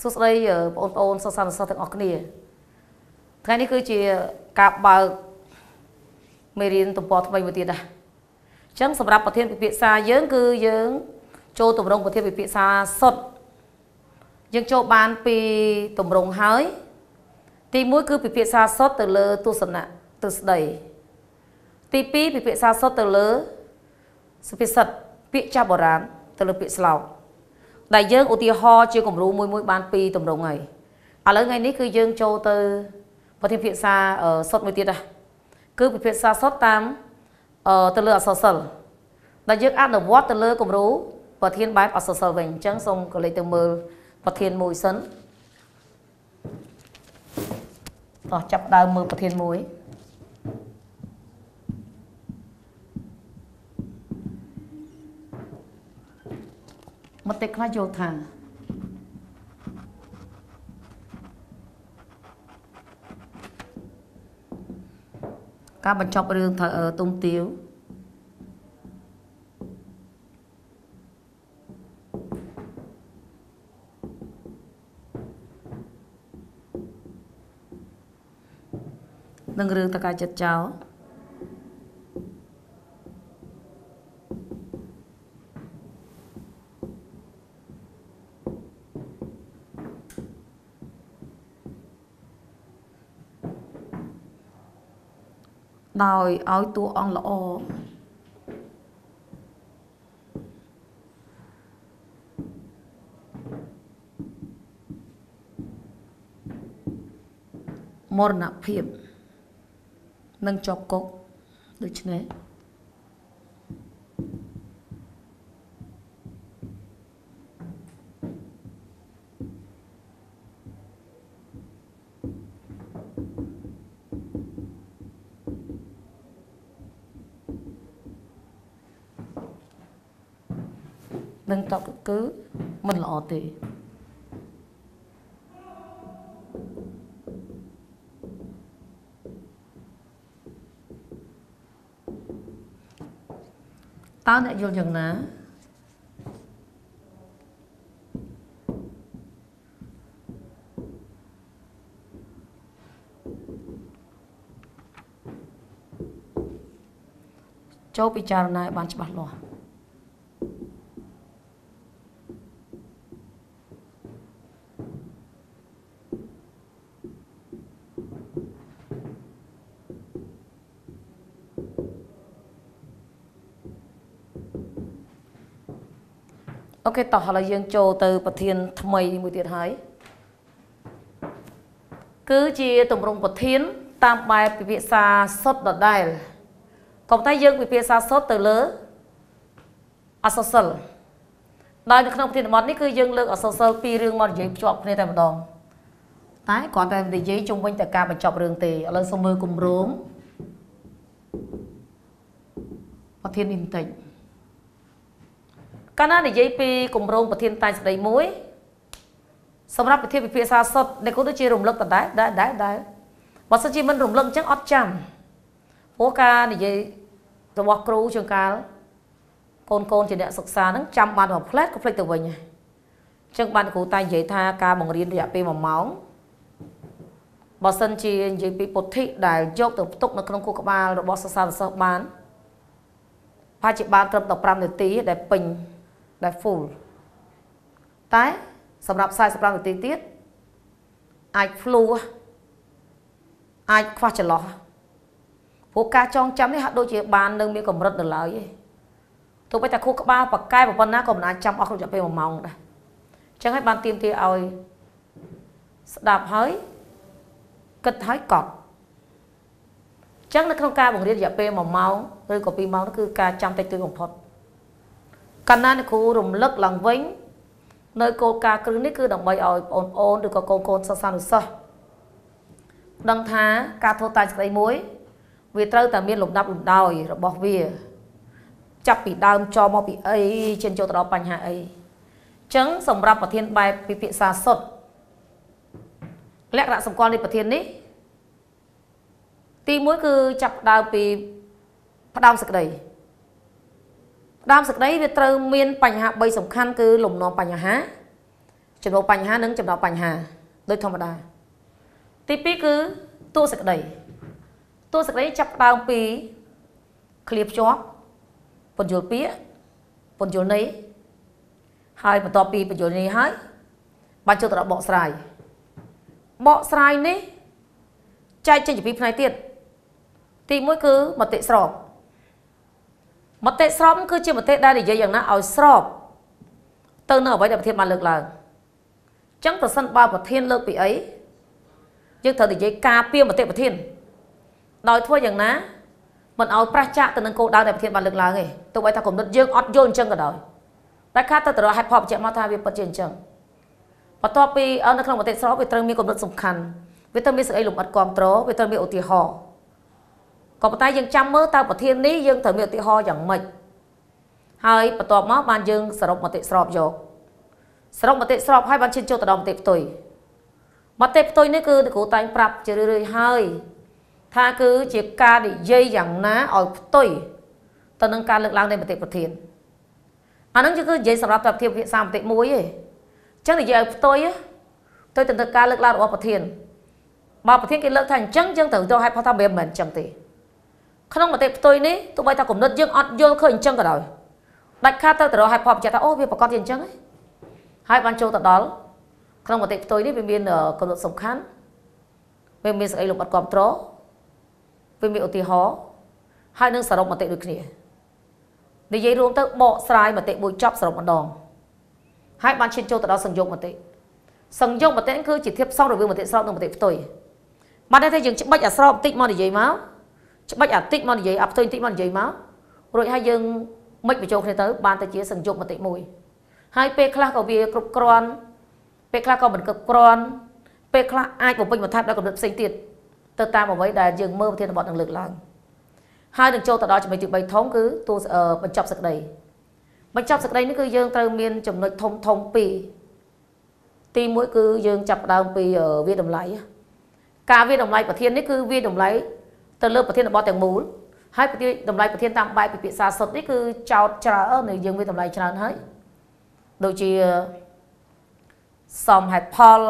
សួស្តីបងប្អូនសិស្សានុសិស្សទាំងអស់គ្នាថ្ងៃនេះគឺជាការបើកមេរៀនទំព័រថ្មីមួយទៀតដែរអញ្ចឹងសម្រាប់ប្រធានពិភាក្សាយើងគឺយើងចូលទម្រង់ប្រធានពិភាក្សាសុទ្ធយើងចូលបានពីទម្រង់ហើយ ទី1គឺពិភាក្សាសុទ្ធទៅលើទស្សនៈទ្រឹស្ដីទី2ពិភាក្សាសុទ្ធទៅលើសុភាសិតពាក្យចាស់បុរាណទៅលើពាក្យស្លោក ដែលយើងឧទាហរណ៍ជាគំរូមួយមួយបានពីទម្រង់ហើយឥឡូវថ្ងៃនេះគឺយើងចូលទៅប្រធានពិភាក្សាសុទ្ធមួយទៀតដែរគឺពិភាក្សាសុទ្ធតាមទៅលើអក្សរសិល្ប៍ដែលយើងអនុវត្តទៅលើគំរូប្រធានបែបអក្សរសិល្ប៍វិញអញ្ចឹងសូមកលេចទៅមើលប្រធានមួយសិនតោះចាប់ដើមមើលប្រធានមួយ មតិខ្លះយល់ថាការបញ្ចប់រឿងទុំទាវនិងរឿងតកាចិត្តចោល ដោយឲ្យតួអង្គល្អមរណភាពនឹងជាប់គុកដូច្នេះនឹងតប គឺមិនល្អទេតើអ្នកយល់យ៉ាងណាចូលពិចារណាឲ្យបានច្បាស់លាស់អូ ខេតោះឥឡូវយើងចូលទៅ ប្រធានថ្មីមួយទៀតហើយគឺជាតម្រងប្រធាន តាមបែបពិភាក្សាសុទ្ធដដែលក៏តែយើងពិភាក្សាសុទ្ធទៅលើអសសិលដោយនៅក្នុងប្រធានបទនេះគឺយើងលើកអសសិលពីររឿងមកនិយាយភ្ជាប់គ្នាតែម្ដងតែគ្រាន់តែនិយាយជុំវិញតែការបញ្ចប់រឿងទេឥឡូវសូមមើលគម្រោងប្រធាននេះបន្តិច កាលណានិយាយពីគម្រោងប្រធានតែស្ដីមួយសម្រាប់ប្រធានពិភាក្សាសុទ្ធដែលគាត់ទៅជារំលឹកដដែលដែរដែរដែរបើសិនជាមិនរំលឹកអញ្ចឹងអត់ចាំព្រោះការនិយាយរបស់គ្រូជាងកាលកូនកូនជាអ្នកសិក្សាហ្នឹងចាំបានមួយផ្លែតក៏ភ្លេចទៅវិញហើយអញ្ចឹងបានគ្រូតែនិយាយថាការបង្រៀនរយៈពេល1ម៉ោងបើសិនជានិយាយពីពុទ្ធិដែលយកទៅផ្ទុកនៅក្នុងគូក្បាលរបស់សិស្សានុសិស្សបានប្រហែលជាបានត្រឹមតែ5នាទីដែលពេញ ដែល full តែសម្រាប់45នាទីទៀតអាច flu អាចខ្វះចន្លោះព្រោះការចងចាំនេះហាក់ដូចជាបាននៅមានកម្រិតនៅឡើយទេទោះបីតែខួរក្បាលប៉កែប៉ុណ្ណាក៏មិនអាចចាំអស់ក្នុងរយៈពេល1ម៉ោងដែរអញ្ចឹងហើយបានទៀមទាឲ្យស្ដាប់ហើយគិតហើយកត់អញ្ចឹងនៅក្នុងការបង្រៀនរយៈពេល1ម៉ោងឬក៏2ម៉ោងនោះគឺការចាំតិចតួចបំផុត កណ្ណាអ្នកគ្រូរំលឹកឡើងវិញនៅគោលការណ៍គ្រឹះនេះគឺដើម្បីឲ្យបងប្អូនឬក៏កូនកូនសិស្សានុសិស្សដឹងថាការធ្វើតែសេចក្តីមួយ វាត្រូវតែមានលំដាប់លំដោយរបស់វា ចាប់ពីដើមចមកពីអីជិនចូលទៅដល់បញ្ហាអីអញ្ចឹងសម្រាប់ប្រធានបែបពិភាក្សាសុទ្ធលក្ខណៈសម្គាល់នៃប្រធាននេះទី1គឺចាប់ដើមពីផ្ដើមសេចក្តី ដើមសេចក្តីវាត្រូវមានបញ្ហា3សំខាន់គឺលំនាំបញ្ហាចំណោបញ្ហានិងចំណោបញ្ហាដូចធម្មតា ទី2គឺតួសក្តីតួសក្តីចាប់ដើមពីឃ្លាភ្ជាប់ពន្យល់ពាក្យពន្យល់ន័យហើយបន្ទាប់ពីពន្យល់ន័យហើយបានចូលទៅដល់បកស្រាយបកស្រាយនេះចែកចេញជាពីរផ្នែកទៀតទី1គឺមតិស្រប មតិស្របគឺជាមតិដែលនិយាយយ៉ាងណាឲ្យស្របទៅនៅអ្វីដែលប្រធានបានលើកឡើងអញ្ចឹងប្រសិនបើប្រធានលើកពីអីយើងត្រូវនិយាយការពារមតិប្រធានដោយធ្វើយ៉ាងណាមិនឲ្យប្រះចាកទៅនឹងគោលដៅដែលប្រធានបានលើកឡើងទេទោះបីថាគំនិតយើងអត់យល់អញ្ចឹងក៏ដោយតែខាតទៅទៅរកហេតុផលបញ្ជាក់មកថាវាពិតជាអញ្ចឹងបន្ទាប់ពីនៅក្នុងមតិស្របវាត្រូវមានគំនិតសំខាន់វាត្រូវមានសេចក្តីលំអិតគ្រប់ត្រវាត្រូវមានឧទាហរណ៍ ក៏ប៉ុន្តែយើងចាំមើលតើប្រធាននេះយើងត្រូវមានឧទាហរណ៍យ៉ាងម៉េចហើយបន្ទាប់មកបានយើងសរុបមតិស្របយកសរុបមតិស្របហើយបានឈានចូលទៅដល់មតិផ្ទុយមតិផ្ទុយនេះគឺគ្រូតែងប្រាប់ជារឿយៗហើយថាគឺជាការនិយាយយ៉ាងណាឲ្យផ្ទុយទៅនឹងការលើកឡើងនៃមតិប្រធានអាហ្នឹងគឺនិយាយសម្រាប់តែប្រធានវិភាសាមតិមួយទេអញ្ចឹងនិយាយឲ្យផ្ទុយទៅទៅទៅការលើកឡើងរបស់ប្រធានបើប្រធានគេលើកថាអញ្ចឹងយើងត្រូវទៅឲ្យផុសថាមិនមែនអញ្ចឹងទេ ក្នុងមតិផ្ទុយនេះទោះបីថាគំនិតយើងអត់យល់ឃើញអញ្ចឹងក៏ដោយដាច់ខាតទៅទៅរកឲ្យផុសបញ្ជាក់ថាអូវាប្រកាសជាអញ្ចឹងហើយបានចូលទៅដល់ក្នុងមតិផ្ទុយនេះវាមានគំនិតសំខាន់វាមានសេចក្តីលំអិតគ្រប់ត្រវាមានឧទាហរណ៍ហើយនឹងសរុបមតិដូចគ្នានិយាយរួមទៅបកស្រាយមតិមួយចប់សរុបម្ដងហើយបានឈានចូលទៅដល់សង្យុគមតិសង្យុគមតិគឺជាធៀបផ្សំរវាងមតិស្របនិងមតិផ្ទុយបានតែយើងច្បិចអាស្របបន្តិចមកនិយាយមក ច្បិចអាតិចមកនិយាយអាផ្ទុយបន្តិចមកនិយាយមករួចហើយយើងមិនបញ្ចូលគ្នាទៅបានទៅជាសង្យុគមតិមួយហើយពេលខ្លះក៏វាគ្រប់គ្រាន់ពេលខ្លះក៏មិនគ្រប់គ្រាន់ពេលខ្លះអាចបំពេញបន្ថែមដល់កម្រិតផ្សេងទៀតទៅតាមអ្វីដែលយើងមើលប្រធានបទនឹងលើកឡើងហើយនឹងចូលទៅដល់ចំណុចទី3ធំគឺទូបញ្ចប់សក្តីបញ្ចប់សក្តីនេះគឺយើងត្រូវមានចំណុចធំធំពីរទី1គឺយើងចាប់ដើមពីវាតម្លៃការវាតម្លៃប្រធាននេះគឺវាតម្លៃ ទៅលើប្រធានបទទាំងមូលហើយប្រធានតម្លៃប្រធានតាមបែបពិភាក្សាសុទ្ធនេះគឺចោតច្រើននៅយើងវាតម្លៃច្រើនហើយដូចជាសមហេតុផល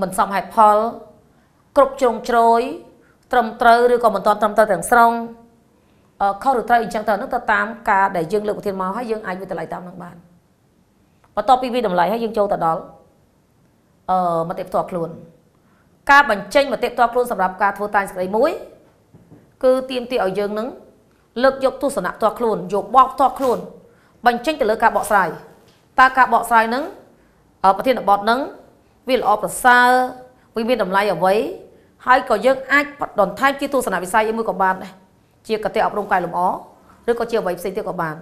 មិនសមហេតុផល គ្រប់ជ្រុងជ្រោយត្រឹមត្រូវឬក៏មិនទាន់ត្រឹមត្រូវទាំងស្រុងខុសឬត្រូវអញ្ចឹងទៅនឹងទៅតាមការដែលយើងលើកប្រធានមកហើយយើងអាចវិតម្លៃតាមនឹងបានបន្ទាប់ពីវិតម្លៃហើយយើងចូលទៅដល់អឺមតិផ្ទាល់ខ្លួន ការបញ្ចេញមតិផ្ទាល់ខ្លួនសម្រាប់ការធ្វើតាំងសេចក្តីមួយគឺទាមទារឲ្យយើងនឹងលើកយកទស្សនៈផ្ទាល់ខ្លួនយកបកផ្ទាល់ខ្លួន បញ្ចេញទៅលើការបកស្រាយតើការបកស្រាយនឹងប្រធានបទនឹងវាល្អប្រសើរវាមានតម្លៃអ្វីហើយក៏យើងអាចបន្ថែមជាទស្សនវិស័យមួយក៏បានដែរជាកតិអប់រំកែលម្អឬក៏ជាអ្វីផ្សេងទៀតក៏បាន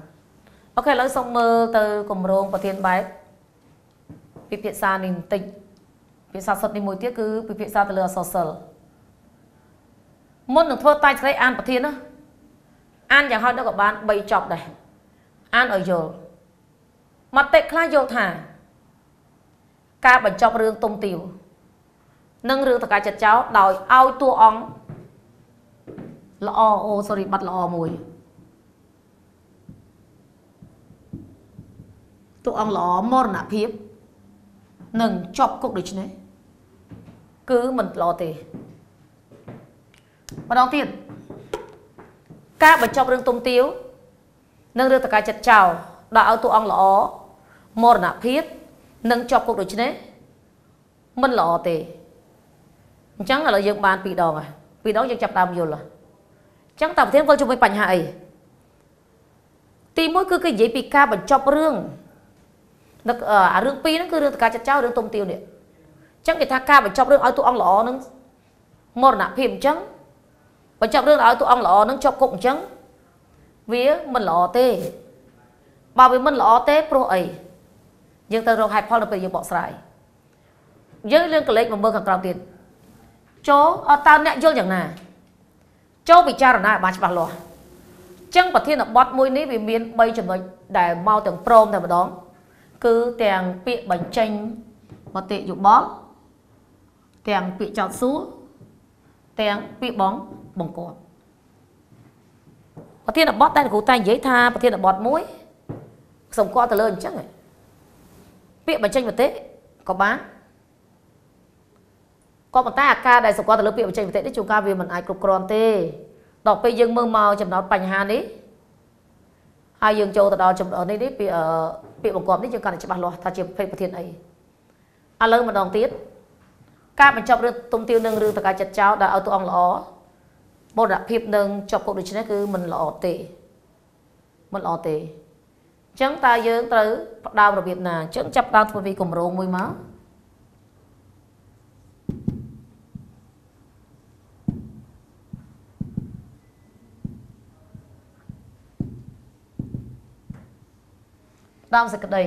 អូខេឥឡូវសូមមើលទៅគម្រោងប្រធានបែបពិភាក្សានេះបន្តិច ភាសាសុទ្ធនេះមួយទៀតគឺពិភាក្សាទៅលើអសរសិល្ប៍មុននឹងធ្វើតែស្រីអានប្រធានណាអានយ៉ាងហោចដល់ក៏បាន3ចប់ដែរអានឲ្យយល់មតិខ្លះយល់ថា ការបញ្ចប់រឿងទុំទាវនិងរឿងតកាចិត្តចោលដោយឲ្យតួអង្គល្អអូ sorry បាត់ល្អមួយតួអង្គល្អមរណភាពនឹងជាប់គុកដូចនេះ គឺមិនល្អទេម្ដងទៀតការបញ្ចប់រឿងទុំទាវនិងរឿងតកាចិត្តចោលដោយឲ្យតួអង្គល្អមរណភាពនឹងជាប់គុកដូចនេះមិនល្អទេអញ្ចឹងឥឡូវយើងបានពីរដងហើយពីរដងយើងចាប់ដើមយល់ហើយអញ្ចឹងតើប្រធានវិលជាមួយបញ្ហាអីទី1គឺគេនិយាយពីការបញ្ចប់រឿងដឹកអារឿងពីរហ្នឹងគឺរឿងតការចាត់ចោលរឿងទុំទាវនេះអញ្ចឹងគេថាការបញ្ចប់រឿងឲ្យតួអង្គល្អហ្នឹងមរណភាពអញ្ចឹងបញ្ចប់រឿងឲ្យតួអង្គល្អហ្នឹងជាប់គុកអញ្ចឹងវាមិនល្អទេបើវាមិនល្អទេព្រោះអីយើងទៅរកហេតុផលនៅពេលយើងបកស្រាយយើងលឿងកលេចមកមើលខាងក្រោមទៀតចូលតើអ្នកយល់យ៉ាងណាចូលពិចារណាឲ្យបានច្បាស់លាស់ចឹងប្រធានបទមួយនេះវាមាន3ចំណុចដែលមកទាំងព្រមតែម្ដង គឺទាំងពាក្យបញ្ចេញមតិយោបល់ ទាំងពាក្យចោតសួរទាំងពាក្យបងបង្គាប់ប្រធានបទតែគ្រូតែនិយាយថាប្រធានបទមួយសម្គាល់ទៅលើអញ្ចឹងពាក្យបញ្ចេញមតិក៏បានក៏ប៉ុន្តែអាការដែលសង្កត់ទៅលើពាក្យបញ្ចេញមតិនេះជួនកាលវាមិនអាចគ្រប់គ្រាន់ទេដល់ពេលយើងមើលមកចំណោទបញ្ហានេះហើយយើងចូលទៅដល់ចំណុចនេះនេះពាក្យពាក្យបង្គាប់នេះយើងកាន់តែច្បាស់លាស់ថាជាប្រភេទប្រធានអីឥឡូវម្ដងទៀត ការបញ្ចប់រឿងទុំទាវនឹងរឿងតកាចិត្តចោលដែលឲ្យតួអង្គល្អមរណភាពនឹងជាប់គុកដូចនេះគឺមិនល្អទេមិនល្អទេអញ្ចឹងតើយើងត្រូវផ្ដើមរបៀបណាអញ្ចឹងចាប់ដើមធ្វើពីគម្រោងមួយមកដើមសេចក្តី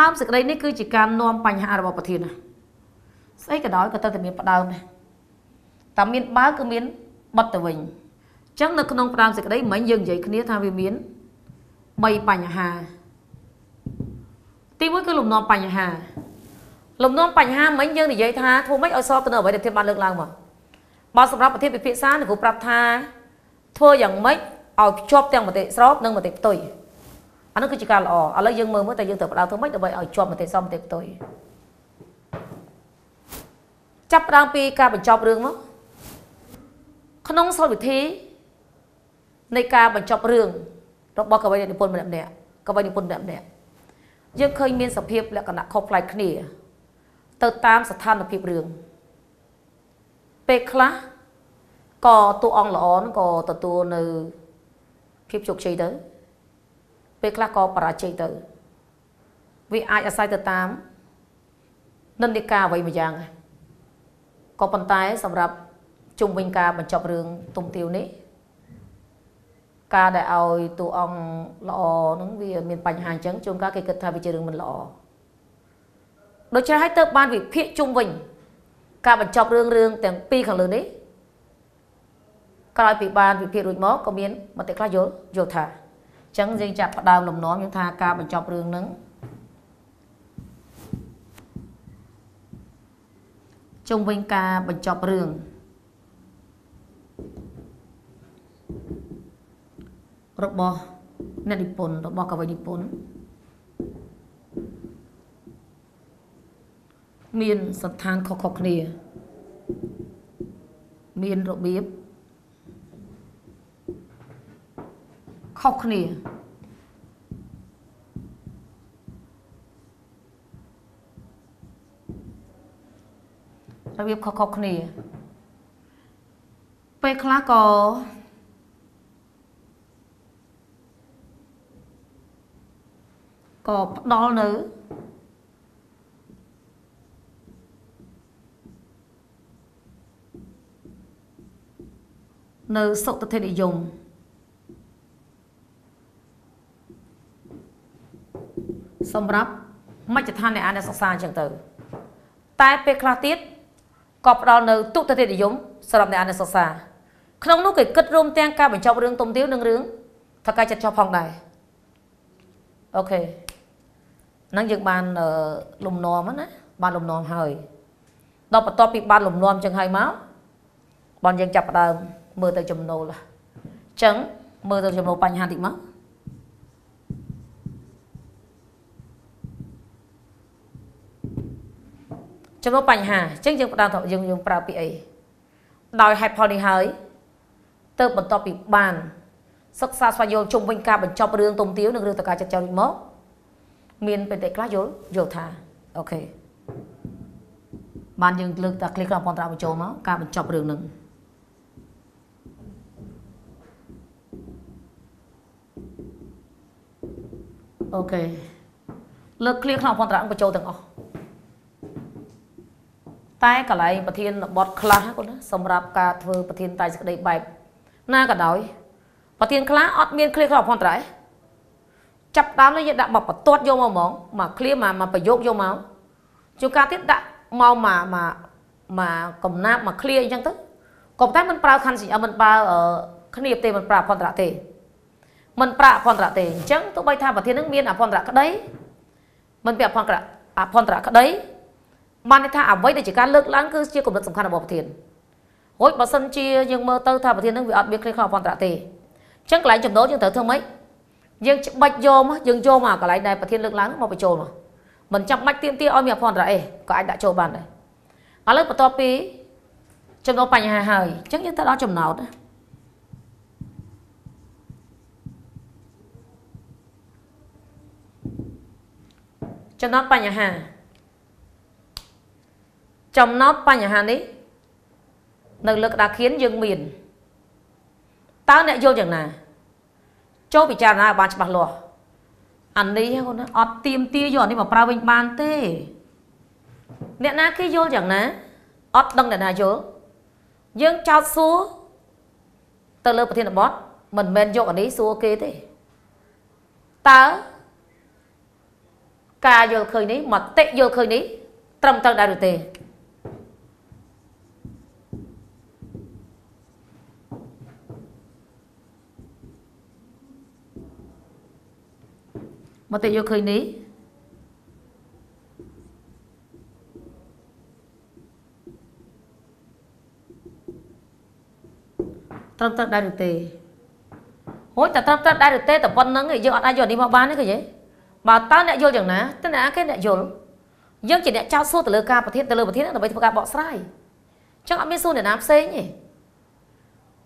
ដើមសេចក្តីនេះគឺជាការនាំបញ្ហារបស់ប្រធានណា ស្អីក៏ដោយក៏ត្រូវតែមានផ្ដើមដែរតែមានបើគឺមានបတ်ទៅវិញអញ្ចឹងនៅក្នុងផ្ដើមសេចក្តីមិញយើងនិយាយគ្នាថាវាមាន3បញ្ហាទីមួយគឺលំនាំបញ្ហាលំនាំបញ្ហាមិញយើងនិយាយថាធ្វើម៉េចឲ្យស្របទៅនឹងអ្វីដែលធានបានលើកឡើងមកបើសម្រាប់ប្រធានពិភាក្សាលោកគ្រូប្រាប់ថាធ្វើយ៉ាងម៉េចឲ្យភ្ជាប់ទាំងមតិស្របនិងមតិផ្ទុយអានោះគឺជាការល្អឥឡូវយើងមើលមើលតែយើងត្រូវផ្ដោតធ្វើម៉េចដើម្បីឲ្យជាប់មតិសមមតិផ្ទុយ ចាប់ផ្ដើមពីការបញ្ចប់រឿងមកក្នុងសោលវិធីនៃការបញ្ចប់រឿងរបស់កវីនិពន្ធម្នាក់ម្នាក់កវីនិពន្ធម្នាក់ម្នាក់យើងឃើញមានសភាពលក្ខណៈខុសប្លែកគ្នា ទៅតាមស្ថានភាពរឿងពេលខ្លះក៏តួអង្គល្អហ្នឹងក៏ទទួលនៅភាពជោគជ័យទៅពេលខ្លះក៏បរាជ័យទៅវាអាចអាស្រ័យទៅតាមនិន្នាការអ្វីមួយយ៉ាង ក៏ប៉ុន្តែសម្រាប់ជុំវិញការបញ្ចប់រឿងទុំទាវនេះការដែលឲ្យតួអង្គល្អហ្នឹងវាមានបញ្ហាអញ្ចឹងជួនកាលគេគិតថាវាជារឿងមិនល្អដូច្នេះហើយទៅបានវិភាគជុំវិញ ការបញ្ចប់រឿងរឿងទាំងពីរខាងលើនេះក្រោយពីបានវិភាគរួចមកក៏មានមតិខ្លះយល់យល់ថាចឹងយើងចាប់ផ្ដើមលំនាំយើងថាការបញ្ចប់រឿងហ្នឹង ជុំវិញការបញ្ចប់រឿងរបស់អ្នកនិពន្ធរបស់កវីនិពន្ធមានសន្តានខុសៗគ្នា មានរបៀបខុសគ្នា របៀបខុសៗគ្នា ពេលខ្លះក៏ក៏ផ្ដល់នៅនៅសុខទិនិយមសម្រាប់មជ្ឈដ្ឋាននៃអានសិក្សាអញ្ចឹងទៅ តែពេលខ្លះទៀត ក៏ផ្ដល់នៅទុតិយនិយមសម្រាប់អ្នកអានសិក្សាក្នុងនោះគេគិតរួមទាំងការបញ្ចប់រឿងទុំទាវនិងរឿងថកាចិត្តចប់ផងដែរអូខេហ្នឹងយើងបានលំនាំណាបានលំនាំហើយដល់បន្ទាប់ពីបានលំនាំចឹងហើយមកបងយើងចាប់ផ្ដើមមើលទៅចំណូលអញ្ចឹងមើលទៅចំណូលបញ្ហាតិចមក ចំនួនបញ្ហាអញ្ចឹងយើងផ្ដល់ថាយើងយើងប្រើពាក្យអីដោយហេតុផលនេះហើយទៅបន្តពីបានសិក្សាស្វែងយល់ជុំវិញការបញ្ចប់រឿងទុំទាវនិងរឿងតកាចិត្តចោលមកមានបេតិកខ្លះយល់យល់ថាអូខេបានយើងលើកតាឃ្លីក្រមអន្តរបញ្ចូលមកការបញ្ចប់រឿងនឹងអូខេលើកឃ្លីក្រមអន្តរបញ្ចូលទាំងអស់ តែកន្លែងប្រធានបទខ្លះគាត់ណាសម្រាប់ការធ្វើប្រធានតែសេចក្តីបែបណាក៏ដោយប្រធានខ្លះអត់មានឃ្លាក្នុងអភ័ន្តរៈចាប់ដើមនេះយើងដាក់មកបន្ទាត់យកមកហ្មងមកឃ្លាមកមកប្រយោគយកមកជួនកាលទៀតដាក់មកមកមកមកកំណាប់មកឃ្លាអញ្ចឹងទៅក៏តែមិនប្រើខណ្ឌស៊ីមិនប្រើគ្នាទេមិនប្រើអភ័ន្តរៈទេមិនប្រើអភ័ន្តរៈទេអញ្ចឹងទោះបីថាប្រធាននឹងមានអភ័ន្តរៈក្តីមិនពីអភ័ន្តរៈអភ័ន្តរៈក្តី បានន័យថាអ្វីដែលជាការលើកឡើងគឺជាគំនិតសំខាន់របស់ប្រធានរួចបើសិនជាយើងមើលទៅថាប្រធាននឹងវាអត់មានគ្រាខ្លះអភ័ន្តរៈទេអញ្ចឹងកន្លែងចំណូលយើងត្រូវធ្វើម៉េចយើងច្បាច់យកមកយើងយកមកកន្លែងដែលប្រធានលើកឡើងមកបញ្ចូលមកមិនចាំបាច់ទៀមទាឲ្យមានអភ័ន្តរអេក៏អាចដាក់ចូលបានដែរឥឡូវបន្ទាប់ពីចំណុចបញ្ហាហើយអញ្ចឹងយើងទៅដល់ចំណោទចំណោទបញ្ហា ចំណោទបញ្ហានេះនៅលើក្តារខៀនយើងមានតើអ្នកយល់យ៉ាងណា ចូលពិចារណាឲ្យបានច្បាស់លាស់អានេះគាត់ណាអត់ទៀមទាយកអានេះមកប្រើវិញបានទេ អ្នកណាគេយល់យ៉ាងណាអត់ដឹងអ្នកណាយល់យើងចោតសួរទៅលើប្រធានបទមិនមែនយកអានេះសួរគេទេតើការយល់ឃើញនេះមតិយល់ឃើញនេះត្រឹមត្រូវដែរឬទេ មតិយល់ឃើញនេះត្រឹមត្រូវដែរឬទេហូចតែត្រឹមត្រូវដែរឬទេតែប៉ុណ្្នឹងយើងអត់អាចយកនេះមកបានទេឃើញទេបើតើអ្នកយល់យ៉ាងណាតើអ្នកគេអ្នកយល់យើងជាអ្នកចោទសួរទៅលើការប្រធានទៅលើប្រធានដើម្បីធ្វើការបកស្រាយអញ្ចឹងអត់មានសួរអ្នកណាផ្សេងទេ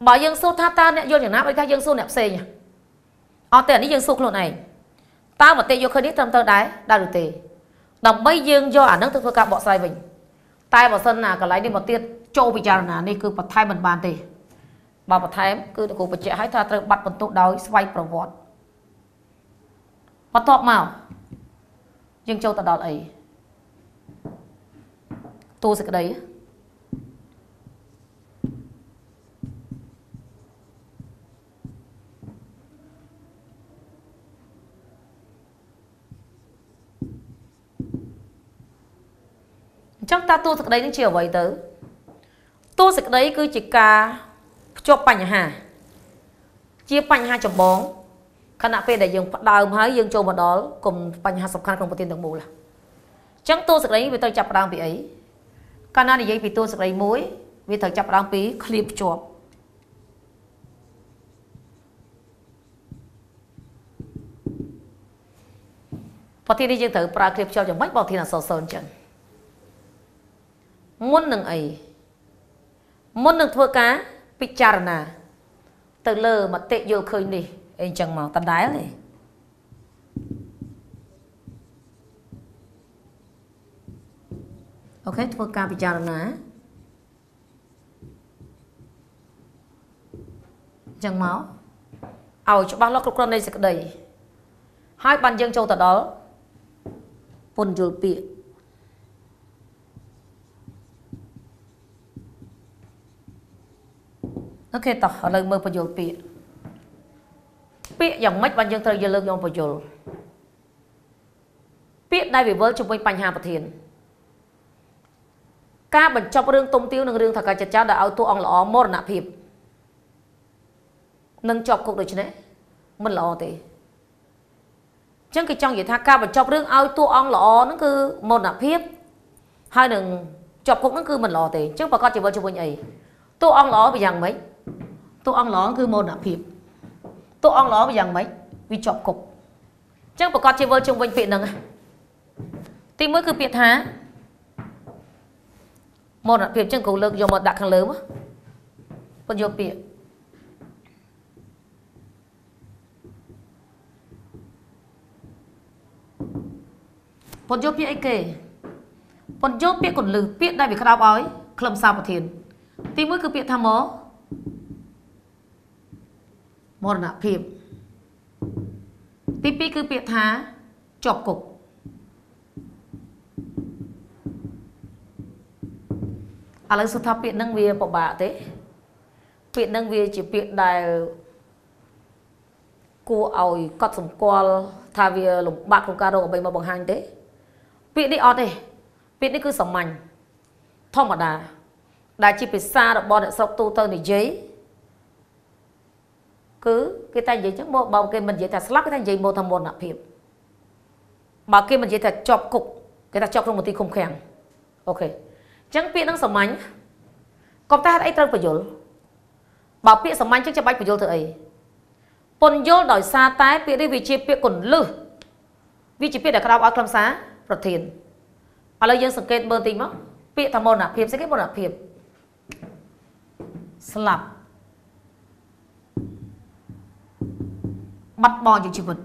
បើយើងសួរថាតើអ្នកយល់យ៉ាងណាបើថាយើងសួរអ្នកផ្សេងអត់ទេអានេះយើងសួរខ្លួនឯង តើមតិយកឃើញនេះត្រឹមត្រូវដែរដែរឬទេដើម្បីយើងយកអានឹងទៅធ្វើការបកស្រាយវិញតែបើសិនណាកន្លែងនេះមកទៀតចូលពិចារណានេះគឺបន្ថែមមិនបានទេបើបន្ថែមគឺតកូបញ្ជាក់ឲ្យថាត្រូវបាត់បន្ទុកដោយស្វ័យប្រវត្តិបន្ទាប់មកយើងចូលទៅដល់អីតួសេចក្តី អញ្ចឹងតើតួសេចក្តីនឹងជាអ្វីទៅតួសេចក្តីគឺជាការភ្ជាប់បញ្ហា ជាបញ្ហាចម្បងខណៈពេលដែលយើងផ្ដើមហើយយើងចូលមកដល់គុំបញ្ហាសំខាន់ក្នុងប្រធានទាំងមូលអញ្ចឹងតួសក្តីវាត្រូវចាប់ផ្ដើមពីអីកាលណានិយាយពីតួសក្តីមួយវាត្រូវចាប់ផ្ដើមពីឃ្លាភ្ជាប់ប្រធាននេះយើងត្រូវប្រើឃ្លាភ្ជាប់យ៉ាងម៉េចបើធានអសរសិល្ប៍អញ្ចឹង មុននឹងអីមុននឹងធ្វើការពិចារណា ទៅលើមតិយល់ឃើញនេះអីចឹងមកដដែលទេអូខេធ្វើការពិចារណាចឹងមកឲ្យច្បាស់លាស់គ្រប់គ្រាន់នៃសេចក្តីហើយបានយើងចូលទៅដល់ពុនយល់ពាក្យ អូខេតោះឥឡូវមើលបញ្យល់ពាក្យពាក្យយ៉ាងម៉េចបានយើងត្រូវយកលើកយកបញ្យលពាក្យដែលវិវល់ជាមួយបញ្ហាប្រធានការបញ្ចប់រឿងទុំទាវនិងរឿងថាការចចាដែលឲ្យតួអង្គល្អមរណភាពនឹងជាប់គុកដូចនេះមិនល្អទេអញ្ចឹងគេចង់និយាយថាការបញ្ចប់រឿងឲ្យតួអង្គល្អហ្នឹងគឺមរណភាពហើយនឹងជាប់គុកហ្នឹងគឺមិនល្អទេអញ្ចឹងប្រកាសជាវិលជាមួយអីតួអង្គល្អវាយ៉ាងម៉េច តួអង្គល្អគឺមរណភាពតួអង្គល្អវាយ៉ាងម៉េចវាជាប់គុកអញ្ចឹងប្រកាសជាវិលជុំវិញពាក្យហ្នឹងទីមួយគឺពាក្យថាមរណភាពអញ្ចឹងគ្រូលើកយកមកដាក់ខាងលើមកបញ្យកពាក្យពន្យល់ពាក្យអីគេពន្យល់ពាក្យកលឹះពាក្យដែលវាក្តោបឲ្យខ្លឹមសារប្រធាន ទី1គឺពាក្យថាមក មរណភាពទី2គឺពាក្យថាជាប់គុកឥឡូវសុថាពាក្យហ្នឹងវាពិបាកទេ ពាក្យហ្នឹងវាជាពាក្យដែលគួរឲ្យកត់សម្គាល់ថាវាលំបាកក្នុងការរកអ្វីមកបង្ហាញទេ ពាក្យនេះអត់ទេពាក្យនេះគឺសាមញ្ញធម្មតាដែលជាភាសារបស់អ្នកស្រុកទូទៅនិយាយ គឺគេតែនិយាយចឹងមកបើគេមិននិយាយថាស្លាប់គេតែនិយាយមកថាមរណភាពបើគេមិននិយាយថាជាប់គុកគេថាជាប់ក្នុងមន្ទីរឃុំឃាំងអូខេអញ្ចឹងពាក្យហ្នឹងសាមញ្ញកុំតែអីត្រូវបញ្យលបើពាក្យសាមញ្ញចឹងចាំបាច់បញ្យលធ្វើអីពន្យល់ដោយសារតែពាក្យនេះវាជាពាក្យកੁੰលឹះវាជាពាក្យដែលក្តោបឲ្យខ្លឹមសារប្រធានឥឡូវយើងសង្កេតមើលតិចមកពាក្យថាមរណភាពស្អីគេមរណភាពស្លាប់ បាត់បង់ជីវិត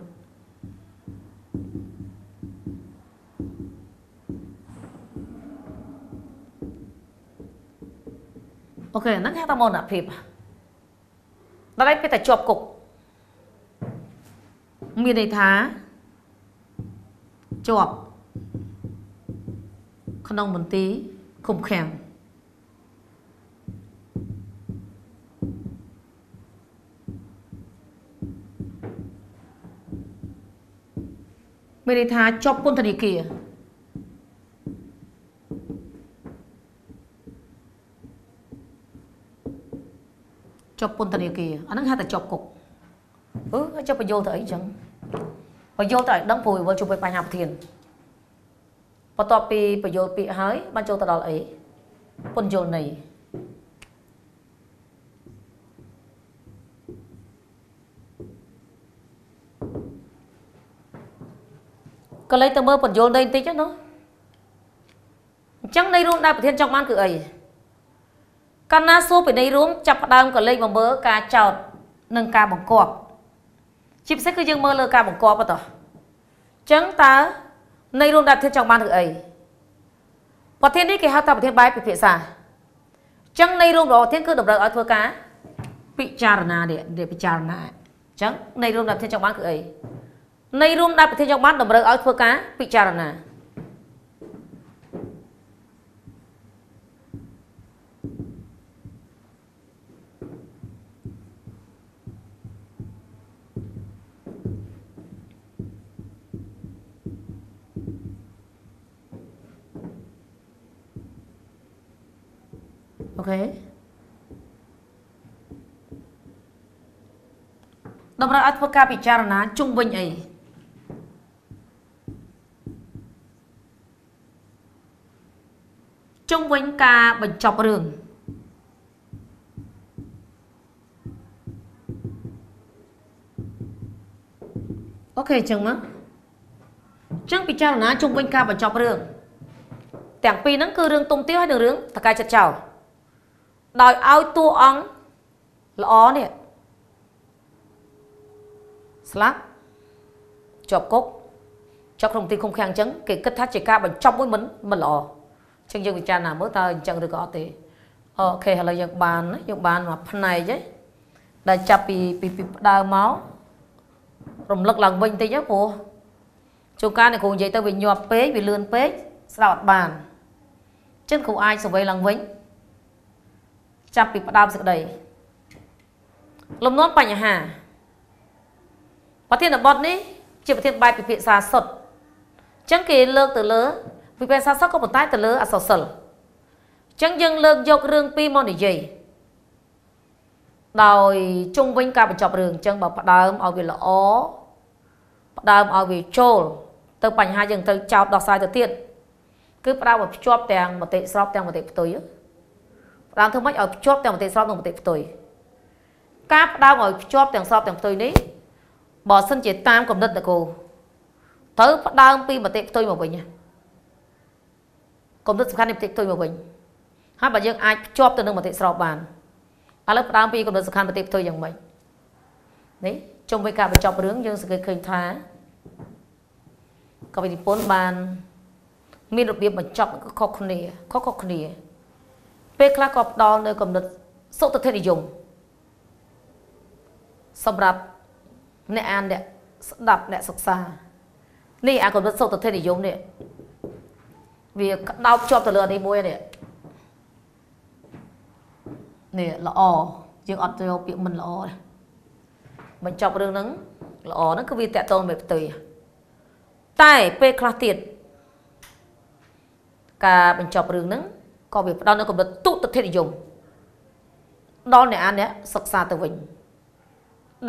អូខេហ្នឹងហៅថាមរណភាពដល់ឯងពេលតែជាប់គុកមានន័យថាជាប់ក្នុងមន្ទីរឃុំឃាំង មានន័យថាជាប់ពន្ធនាគារជាប់ពន្ធនាគារអាហ្នឹងហៅថាជាប់គុកអឺហើយចុះបញ្យល់ទៅអីចឹងបញ្យល់ទៅឲ្យដឹងព្រោះវាជួបបញ្ហាប្រធានបន្ទាប់ពីបញ្យល់ពាក្យហើយបានចូលទៅដល់អីពន្យល់ន័យ កលេចទៅមើលពន្យល់ន័យបន្តិចណាអញ្ចឹងន័យរួមដែលប្រធានចង់បានគឺអីកាលណាសួរពីន័យរួមចាប់ផ្ដើមកលេចមកមើលការចោតនិងការបង្គាប់ជាពិសេសគឺយើងមើលលើការបង្គាប់តោះអញ្ចឹងតើនៃរួមដែលធានចង់បានគឺអីប្រធាននេះគេហៅថាប្រធានបែបពិភាក្សាអញ្ចឹងនៃរួមរបស់ធានគឺតម្រូវឲ្យធ្វើការពិចារណានេះពិចារណាអញ្ចឹងនៃរួមដែលធានចង់បានគឺអី នៃរួមដែលប្រធានចង់បានតម្រូវឲ្យធ្វើការពិចារណាអូខេតម្រូវឲ្យធ្វើការពិចារណាជុំវិញអី ជុំវិញការបញ្ចប់រឿងអូខេអញ្ចឹងមកអញ្ចឹងពិចារណាជុំវិញការបញ្ចប់រឿងទាំងពីរហ្នឹងគឺរឿងទុំទាវហើយនិងរឿងតកាយចិត្តចោលដោយឲ្យតួអង្គល្អនេះស្លាប់ជាប់គុកជាប់ក្នុងទីឃុំឃាំងអញ្ចឹងគេគិតថាជាការបញ្ចប់មួយមិនមិនល្អអញ្ចឹងយើងពិចារណាមើលតើអញ្ចឹងឬក៏អត់ទេអូខេឥឡូវយើងបានយើងបានមកផ្នែកហ៎ដែលចាប់ពីពីពីដើមមករំលឹកឡើងវិញតិចព្រោះជួនកាលអ្នកគ្រូនិយាយទៅវាញាប់ពេកវាលឿនពេកស្ដាប់អត់បានអញ្ចឹងគ្រូអាចសវ័យឡើងវិញចាប់ពីផ្ដើមសេចក្តីលំនាំបញ្ហាប្រធានបទនេះជាប្រធានបែបពិភាក្សាសុទ្ធអញ្ចឹងគេលើកទៅលើ ពិភាក្សាសុទ្ធក៏ប៉ុន្តែទៅលើអសរសិល្ប៍អញ្ចឹងយើងលើកយករឿងពីរមកនិយាយដោយជុំវិញការបញ្ចប់រឿងអញ្ចឹងបើផ្ដើមឲ្យវាល្អផ្ដើមឲ្យវាចូល ទៅបញ្ហាយើងត្រូវចោតដោះស្រាយទៅទៀតគឺផ្ដើមឲ្យភ្ជាប់ទាំងមតិស្របទាំងមតិផ្ទុយផ្ដើមធ្វើម៉េចឲ្យភ្ជាប់ទាំងមតិស្របនិងមតិផ្ទុយការផ្ដើមឲ្យភ្ជាប់ទាំងស្របទាំងផ្ទុយនេះបើសិនជាតាមកំណត់នគរត្រូវផ្ដើមពីមតិផ្ទុយមកវិញ កំណត់សំខាន់នៃមតិផ្ទុយមកវិញហើយបើយើងអាចភ្ជាប់ទៅនឹងមតិស្របបានឥឡូវផ្ដើមពីកំណត់សំខាន់មតិផ្ទុយយ៉ាងម៉េចនេះជុំវិញការបញ្ចប់រឿងយើងសង្កេតឃើញថាកវិនិពន្ធបាន មានរបៀបបញ្ចប់ខុសគ្នាខុសៗគ្នា ពេលខ្លះក៏ផ្ដល់នៅកំណត់សុខធិនិយមសម្រាប់អ្នកអានអ្នកស្ដាប់អ្នកសិក្សានេះអាកំណត់សុខធិនិយមនេះ វាក្តោបជាប់ទៅលើនេះមួយនេះនេះល្អយើងអត់យកពាក្យមិនល្អបញ្ចប់រឿងហ្នឹងល្អហ្នឹងគឺវាតកតង με ផ្ទុយតែពេលខ្លះទៀតការបញ្ចប់រឿងហ្នឹងក៏វាផ្ដល់នូវកម្រិតទុតិធិនិយមដល់អ្នកអានអ្នកសិក្សាទៅវិញ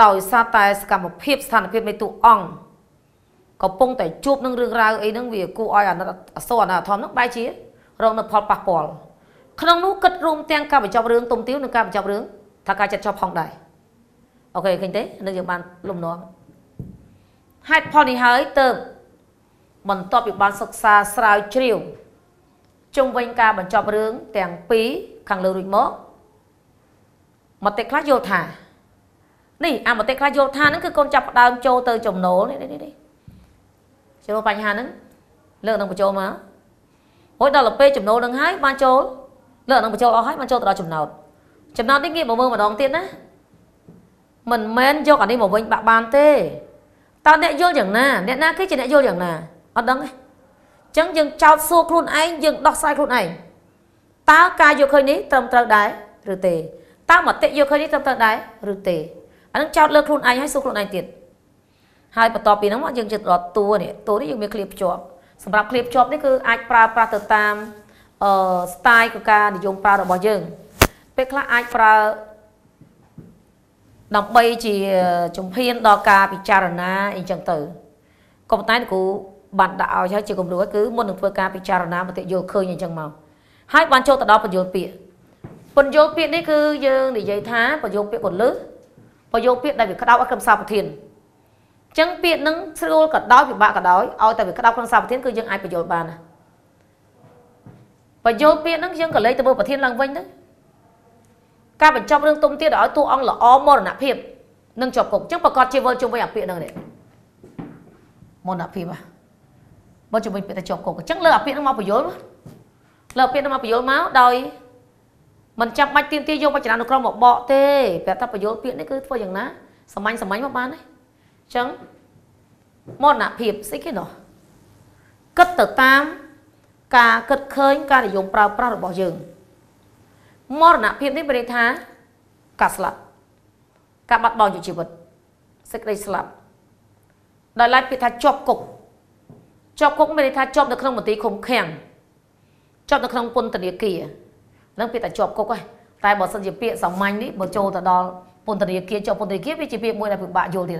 ដោយសារតែសកម្មភាពស្ថានភាពនៃតួអង្គ កំពុងតែជួបនឹងរឿងរ៉ាវអីហ្នឹងវាគួរឲ្យអាណិតអសរអាណិតធម៌ហ្នឹងបែរជារងនៅផលប៉ះពាល់ក្នុងនោះគិតរួមទាំងការបញ្ចប់រឿងទុំទាវនិងការបញ្ចប់រឿងថាការចិត្តចប់ផងដែរអូខេឃើញទេនឹងយើងបានលំនាំហេតុផលនេះហើយទៅបន្ទាប់ពីបានសិក្សាស្រាវជ្រាវជុំវិញការបញ្ចប់រឿងទាំងពីរខាងលើរួចមកមតិខ្លះយល់ថានេះអាមតិខ្លះយល់ថាហ្នឹងគឺកូនចាប់ផ្ដើមចូលទៅចំណូលនេះនេះនេះ ចូលបញ្ហាហ្នឹងលើកនឹងបញ្ចូលមកហួយដល់ទៅពេលចំណូលនឹងហើយបានចូលលើកនឹងបញ្ចូលអស់ហើយបានចូលទៅដល់ចំណោតចំណោតនេះងាកមកមើលម្ដងទៀតណាមិនមែនយកអានេះមកវិញបាក់បានទេតើអ្នកយល់យ៉ាងណាអ្នកណាគឺជាអ្នកយល់យ៉ាងណាអត់ដឹងទេអញ្ចឹងយើងចោទសួរខ្លួនឯងយើងដោះស្រាយខ្លួនឯងតើការយកឃើញនេះត្រឹមត្រូវដែរឬទេតើមតិយកឃើញនេះត្រឹមត្រូវដែរឬទេអានឹងចោទលើខ្លួនឯងហើយសួរខ្លួនឯងទៀត ហើយបន្ទាប់ពីហ្នឹងមកយើងជិតរត់តួនេះតួនេះយើងមានឃ្លៀបភ្ជាប់សម្រាប់ឃ្លៀបភ្ជាប់នេះគឺអាចប្រើប្រាស់ទៅតាមអឺ style của ការនិយមប្រើរបស់យើង ពេលខ្លះអាចប្រើដើម្បីជាជំហានដល់ការពិចារណាអីចឹងទៅក៏ប៉ុន្តែគ្រូបានដាក់ឲ្យហើយជាគំរូគឺមុននឹងធ្វើការពិចារណាមតិយល់ឃើញអញ្ចឹងមកហើយបានចូលទៅដល់បញ្យលពាក្យបញ្យលពាក្យនេះគឺយើងនិយាយថាបញ្យលពាក្យកលឹះបញ្យលពាក្យដែលវាក្តៅអត់ក្រុមសារប្រធានអញ្ចឹងពាក្យនឹងស្រួលក៏ដោយពិបាកក៏ដោយឲ្យតែវាក្តៅក្នុងសារប្រធានគឺយើងអាចបញ្យលបានណាបញ្យលពាក្យហ្នឹងយើងក៏លេខទៅមើលប្រធានឡើងវិញទៅការបញ្ចប់រឿងទុំទៀតឲ្យតួអង្គល្អមរណភាពនឹងជាប់គុកអញ្ចឹងប្រកាសជាវិលជុំវិញអាពាក្យហ្នឹងនេះមរណភាពហ៎បើជុំវិញពាក្យទៅជាប់គុកអញ្ចឹងលើអាពាក្យហ្នឹងមកបញ្យលលើអាពាក្យហ្នឹងមកបញ្យលមកដោយមិនចាំបាច់ទៀមទាយកវចនានុក្រមមកបកទេប្រាប់ថាបញ្យលពាក្យនេះគឺធ្វើយ៉ាងណាសាមញ្ញសាមញ្ញមកបានទេអញ្ចឹងមរណភាពស្អីគេនោះគិតទៅតាមការគិតឃើញការនិយមប្រើប្រាស់របស់យើងមរណភាពនេះមានន័យថាការស្លាប់ការបាត់បង់ជីវិតសេចក្តីស្លាប់ដោយឡែកពាក្យថាជាប់គុកជាប់គុកមានន័យថាជាប់នៅក្នុងមន្ទីរឃុំឃាំងជាប់នៅក្នុងពន្ធនាគារនឹងពាក្យថាជាប់គុកហ្នឹងតែបើសិនជាពាក្យសាមញ្ញនេះបើចូលទៅដល់ពន្ធនាគារជាប់ពន្ធនាគារវាជាពាក្យមួយដែលពិបាកយល់ទៀត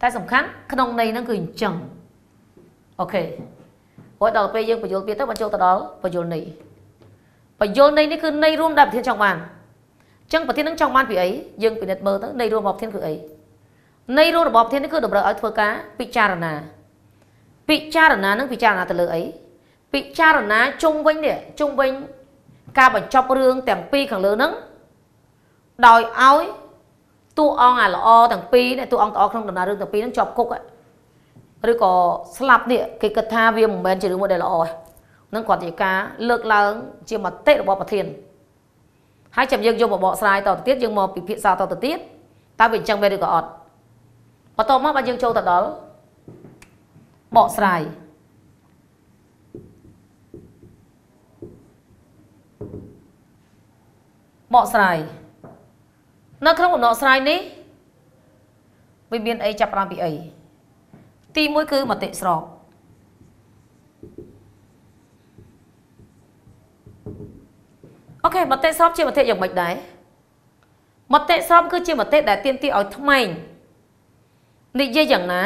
តែសំខាន់ក្នុងន័យហ្នឹងគឺអញ្ចឹងអូខេព្រោះដល់ពេលយើងបញ្យល់ពាក្យទៅបញ្ចូលទៅដល់បញ្យល់ន័យបញ្យល់ន័យនេះគឺន័យរួមដែលប្រធានចង់បានអញ្ចឹងប្រធាននឹងចង់បានពីអីយើងពិនិត្យមើលទៅន័យរួមរបស់ប្រធានគឺអីន័យរួមរបស់ប្រធាននេះគឺតម្រូវឲ្យធ្វើការពិចារណាពិចារណានឹងពិចារណាទៅលើអីពិចារណាជុំវិញនេះជុំវិញការបញ្ចប់រឿងទាំងពីរខាងលើហ្នឹងដោយឲ្យ តួអង្គអាល្អទាំងពីរតួអង្គតអក្នុងដំណើររឿងទាំងពីរហ្នឹងជាប់គុកឬក៏ស្លាប់នេះគេគិតថាវាមិនមែនជារឿងមួយដែលល្អនឹងគាត់ជាការលើកឡើង ជាមតិរបស់ប្រធានហើយចាំយើងយកមកបកស្រាយតទៅទៀតយើងមកពិភាក្សាតទៅទៀតតើវាអញ្ចឹងមែនឬក៏អត់បន្ទាប់មកបើយើងចូលទៅដល់បកស្រាយបកស្រាយ នៅក្នុងបំណងស្រាយនេះវាមានអីចាប់ផ្ដើមពីអីទី1គឺមតិស្របអូខេមតិស្របជាមតិយ៉ាងម៉េចដែរមតិស្របគឺជាមតិដែលទាមទារឲ្យថ្មីងនិយាយយ៉ាងណា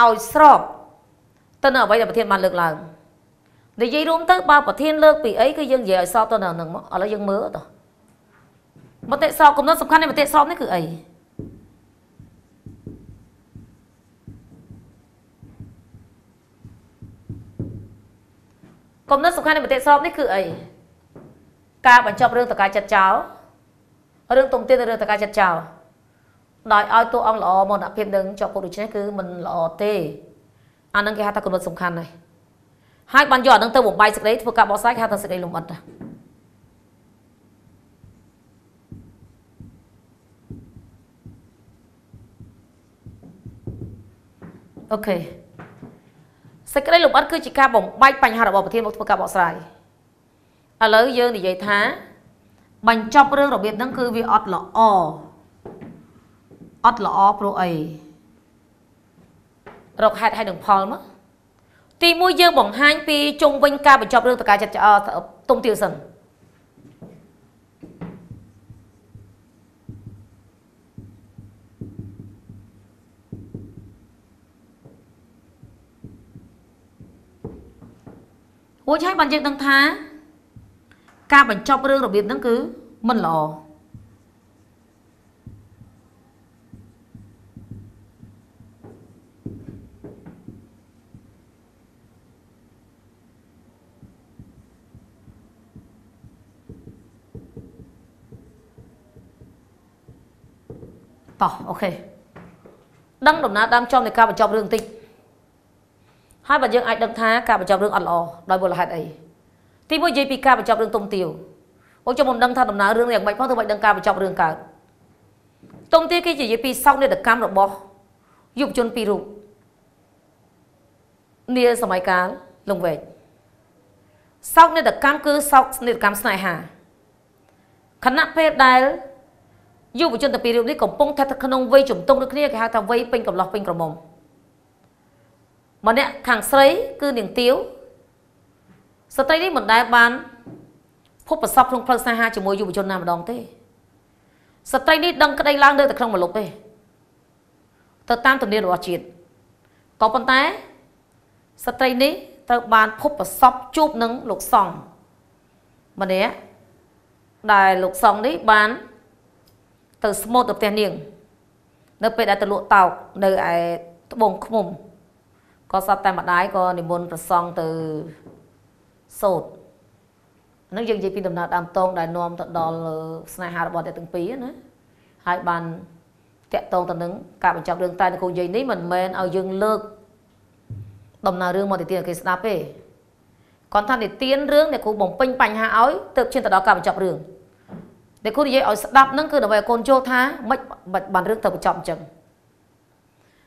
ឲ្យស្របទៅនៅអ្វីដែលប្រធានបានលើកឡើងនិយាយរួមទៅបើប្រធានលើកពីអីគឺយើងនិយាយឲ្យស្របទៅនៅនឹងមកឥឡូវយើងមើលទៅ មតិស្របកំណត់សំខាន់នៃមតិស្របនេះគឺអីកំណត់សំខាន់នៃមតិស្របនេះគឺអីការបញ្ចប់រឿងតកាចិត្តចោលរឿងទុំទៀតរឿងតកាចិត្តចោលដោយឲ្យតួអង្គល្អមនភាពនឹងជាប់ពុកដូច្នេះគឺមិនល្អទេអានឹងគេហៅថាគំនិតសំខាន់ហើយហើយបានយកអានឹងទៅបំបីសេចក្តីធ្វើការបកស្រាយគេហៅថាសេចក្តីលំអិត អូខេសេចក្តីលំអិតគឺជាការបំបែកបញ្ហារបស់ប្រធានមកធ្វើការបកស្រាយឥឡូវយើងនិយាយថាបញ្ចប់រឿងរបៀបហ្នឹងគឺវាអត់ល្អអត់ល្អព្រោះអីរកហេតុហើយនឹងផលមកទីមួយយើងបង្ហាញពីជុំវិញការបញ្ចប់រឿងតកាចិត្តទុំទាវសិន រួចហើយបានយើងដឹងថា ការបញ្ចប់រឿងរបៀបហ្នឹងគឺមិនល្អតោះអូខេដឹងដំណើរដើមចំនៃការបញ្ចប់រឿងបន្តិច ហើយបើយើងអាចដឹងថាការបញ្ចប់រឿងអត់ល្អដោយមូលហេតុអីទីមួយនិយាយពីការបញ្ចប់រឿងទុំទាវអូខ្ញុំមិនដឹងថាដំណើររឿងយ៉ាងម៉េចផងទោះបីដឹងការបញ្ចប់រឿងកើតទុំទាវគេនិយាយពីសោកនាដកម្មរបស់យុវជនពីររូបនាសម័យកាលលងវែកសោកនាដកម្មគឺសោកនាដកម្មស្នេហាខណៈពេលដែលយុវជនទាំងពីររូបនេះកំពុងស្ថិតក្នុងវ័យជំទង់ដូចគ្នាគេហៅថាវ័យពេញកំឡោះពេញក្រមុំ ម្នាក់ខាងស្រីគឺនាងទាវស្ត្រីនេះមិនដែលបានភពប្រសពក្នុងផ្លូវស្នេហាជាមួយយុវជនណាម្ដងទេស្ត្រីនេះដឹងក្តីឡើងនៅតែក្នុងមលុបទេទៅតាមទំនៀមរបស់ជាតិក៏ប៉ុន្តែស្ត្រីនេះត្រូវបានភពប្រសពជួបនឹងលោកសង្ឃម្នាក់ដែលលោកសង្ឃនេះបានទៅស្មូតទៅផ្ទះនាង នៅពេលដែលទៅលក់តោកនៅឯត្បូងឃុំ ក៏សត្វតែម្ដាយក៏និមន្តប្រសង់ទៅសូត្រនឹងយើងនិយាយពីដំណើរដើមតងដែលនាំទៅដល់ស្នេហារបស់អ្នកទាំងពីរណាហើយបានតាក់តងទៅនឹងការបញ្ចប់រឿងតែនគរយាយនេះមិនមែនឲ្យយើងលើកដំណើររឿងមកទៅទៀតគេស្ដាប់ទេគាត់ថានិទានរឿងអ្នកគ្រូបំពេញបញ្ហាឲ្យទៅឈានទៅដល់ការបញ្ចប់រឿងអ្នកគ្រូនិយាយឲ្យស្ដាប់ហ្នឹងគឺដើម្បីឲ្យកូនយល់ថាមិនបានរឿងទៅបញ្ចប់អញ្ចឹង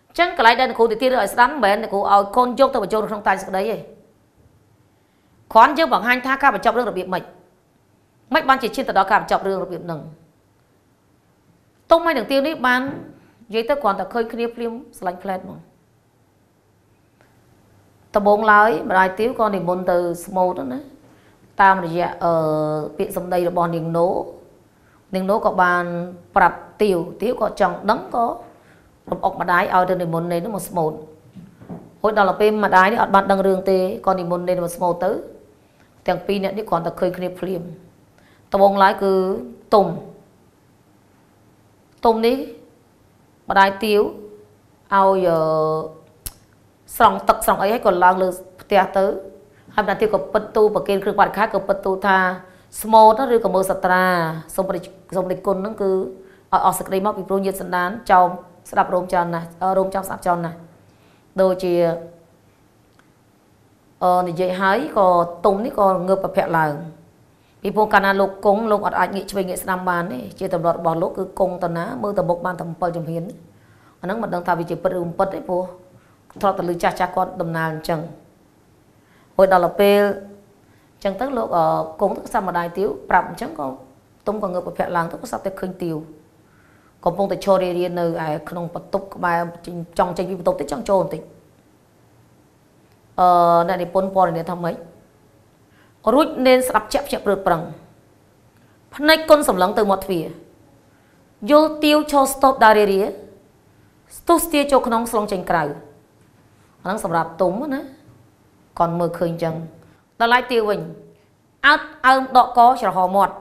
អញ្ចឹងកន្លែងដែលអ្នកគ្រូនិទានរឿងឲ្យស្ដាប់មិនមែនអ្នកគ្រូឲ្យកូនយកទៅបញ្ចូលក្នុងតែសេចក្តីទេគ្រាន់យើងបង្ហាញថាការបញ្ចប់រឿងរបៀបម៉េចមិនបានជាឈានទៅដល់ការបញ្ចប់រឿងរបៀបហ្នឹងទុំឲ្យនឹងទាវនេះបាននិយាយទៅគ្រាន់តែឃើញគ្នាភ្លាមស្រឡាញ់ផ្លែតហ្មងដំបងឡើយម្ដាយទាវក៏និមន្តទៅស្មូតណាតាមរយៈអឺពាក្យសម្ដីរបស់នាងណូនាងណូក៏បានប្រាប់ទាវទាវក៏ចង់ដឹងក៏ រំអុកម្ដាយឲ្យទៅនិមន្តនេះមកស្មូតហូចដល់ពេលម្ដាយនេះអត់បានដឹងរឿងទេក៏និមន្តនេះមកស្មូតទៅ ទាំងពីរអ្នកនេះគ្រាន់តែឃើញគ្នាភ្លាមដំបងឡើយគឺទុំទុំនេះម្ដាយទាវឲ្យស្រង់ទឹកស្រង់អីហើយក៏ឡើងលើផ្ទះទៅហើយម្ដាយទាវក៏ពិតទូប្រគេនគ្រឿងបរិក្ខារក៏ពិតទូថាស្មូតឬក៏មើលសត្រាសូមសូមនិគុណហ្នឹងគឺឲ្យអស់សេចក្តីមកពីព្រោះញាតសន្តានចោម ស្ដាប់រោមច្រើនណាស់រោមចង់ស្ដាប់ច្រើនណាស់ដូចជាអឺនិយាយហើយក៏ទុំនេះក៏ងើបប្រភ័ក្រឡើងពីព្រោះកាលណាលោកគង់លោកអត់អាចងាកឆ្វេងងាកស្ដាំបានទេជាតម្រុតរបស់លោកគឺគង់តាណាមើលទៅមុខបានតែ7ជំហានអាហ្នឹងមិនដឹងថាវាជាពិតឬមិនពិតទេព្រោះធ្លាប់តែលើចាស់ចាស់គាត់ដំណើរអញ្ចឹងហើយដល់ពេលអញ្ចឹងទៅលោកគង់ទៅសាម្ដាយទាវប្រាប់អញ្ចឹងក៏ទុំក៏ងើបប្រភ័ក្រឡើងទៅក៏សត្វតែឃើញទាវ កំពុងតែឈររៀនរៀននៅឯក្នុងបន្ទប់ក្បែរចង់ចេញពីបន្ទប់ទៅចង់ចូលបន្តិចអឺអ្នកនិពន្ធព័ត៌មានថាម៉េចរួចនេនស្ដាប់ជាក់ជាក់ព្រឹកប្រឹងភ្នែកគុណសម្លឹងទៅមាត់ទ្វារយល់ទាវឈរស្ទប់ដើររារាស្ទុះស្ទាចូលក្នុងស្លងចេញក្រៅអាហ្នឹងសម្រាប់ទុំណាគាត់មើលឃើញអញ្ចឹងដល់ឡៃទាវវិញអើតអើមដកកច្រហមាត់